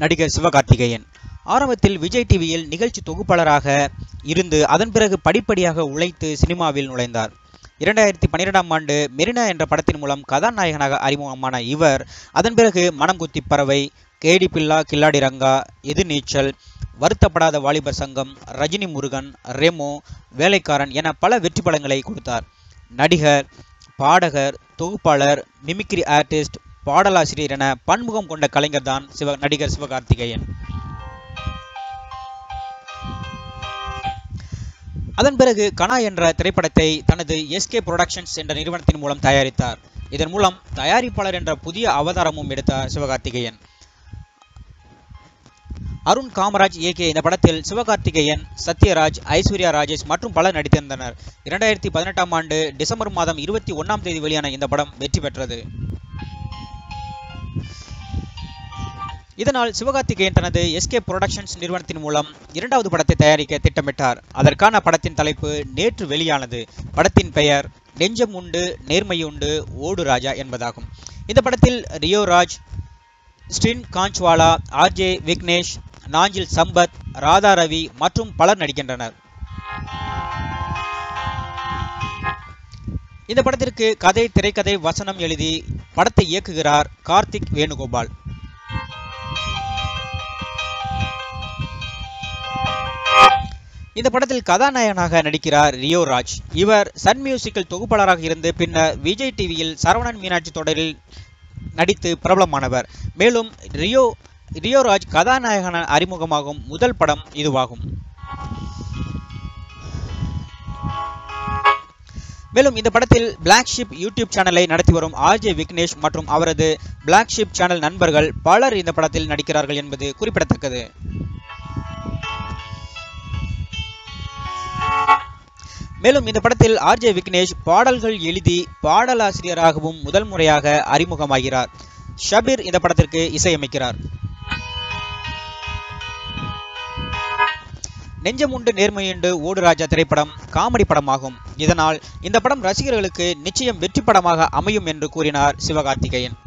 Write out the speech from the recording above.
நடிகர் சிவகார்த்திகேயன். ஆரம்பத்தில் விஜய் டிவியில் நிகழ்ச்சி தொகுப்பாளராக இருந்து அதன் பிறகு படிப்படியாக உழைத்து சினிமாவில் நுழைந்தார். இரண்டாயிரத்தி பன்னிரெண்டாம் ஆண்டு மெரினா என்ற படத்தின் மூலம் கதாநாயகனாக அறிமுகமான இவர் அதன் பிறகு மனம் குத்தி பறவை கேடி பில்லா கில்லாடி ரங்கா எதிர்நீச்சல் வருத்தப்படாத வாலிபர் சங்கம் ரஜினி முருகன் ரெமோ வேலைக்காரன் என பல வெற்றி படங்களை கொடுத்தார். நடிகர் பாடகர் தொகுப்பாளர் மிமிக்ரி ஆர்டிஸ்ட் பாடலாசிரியர் என பன்முகம் கொண்ட கலைஞர் தான் சிவ நடிகர் சிவகார்த்திகேயன். அதன் பிறகு கனா என்ற திரைப்படத்தை தனது எஸ்கே புரொடக்ஷன்ஸ் என்ற நிறுவனத்தின் மூலம் தயாரித்தார். இதன் மூலம் தயாரிப்பாளர் என்ற புதிய அவதாரமும் எடுத்தார் சிவகார்த்திகேயன். அருண் காமராஜ் இயக்கிய இந்த படத்தில் சிவகார்த்திகேயன் சத்யராஜ் ஐஸ்வர்யா ராஜேஷ் மற்றும் பலர் நடித்திருந்தனர். இரண்டாயிரத்தி பதினெட்டாம் ஆண்டு டிசம்பர் மாதம் இருபத்தி ஒன்னாம் தேதி வெளியான இந்த படம் வெற்றி பெற்றது. இதனால் சிவகார்த்திகேயன் தனது எஸ்கே புரொடக்ஷன்ஸ் நிறுவனத்தின் மூலம் இரண்டாவது படத்தை தயாரிக்க திட்டமிட்டார். அதற்கான படத்தின் தலைப்பு நேற்று வெளியானது. படத்தின் பெயர் நெஞ்சம் உண்டு நேர்மை உண்டு ஓடு ராஜா என்பதாகும். இந்த படத்தில் ரியோ ராஜ் ஸ்டின் காஞ்ச்வாலா ஆர்ஜே விக்னேஷ் நாஞ்சில் சம்பத் ராதா ரவி மற்றும் பலர் நடிக்கின்றனர். இந்த படத்திற்கு கதை திரைக்கதை வசனம் எழுதி படத்தை இயக்குகிறார் கார்த்திக் வேணுகோபால். இந்த படத்தில் கதாநாயகனாக நடிக்கிறார் ரியோ ராஜ். இவர் சன் மியூசிக்கல் தொகுப்பாளராக இருந்து பின்னர் விஜய் டிவியில் சரவணன் மீனாட்சி தொடரில் நடித்து பிரபலமானவர். மேலும் ரியோ ரியோராஜ் கதாநாயகன அறிமுகமாகும் முதல் படம் இதுவாகும். மேலும் இந்த படத்தில் பிளாக் ஷிப் யூடியூப் சேனலை நடத்தி வரும் ஆர்ஜே விக்னேஷ் மற்றும் அவரது பிளாக் ஷிப் சேனல் நண்பர்கள் பலர் இந்த படத்தில் நடிக்கிறார்கள் என்பது குறிப்பிடத்தக்கது. மேலும் இந்த படத்தில் ஆர்ஜே விக்னேஷ் பாடல்கள் எழுதி பாடலாசிரியராகவும் முதல் முறையாக அறிமுகமாகிறார். ஷபீர் இந்த படத்திற்கு இசையமைக்கிறார். நெஞ்சமுண்டு நேர்மையுண்டு ஓடு ராஜா திரைப்படம் காமெடி படமாகும். இதனால் இந்த படம் ரசிகர்களுக்கு நிச்சயம் வெற்றி படமாக அமையும் என்று கூறினார் சிவகார்த்திகேயன்.